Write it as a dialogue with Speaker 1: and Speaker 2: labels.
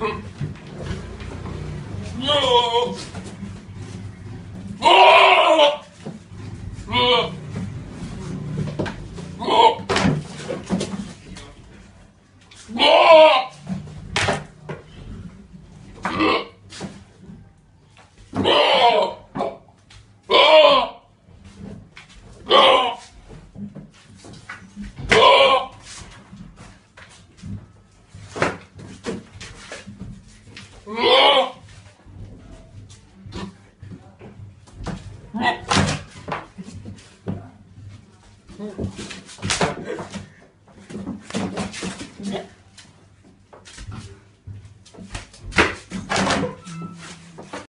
Speaker 1: No. Oh! Oh! Oh! Oh! Yeah.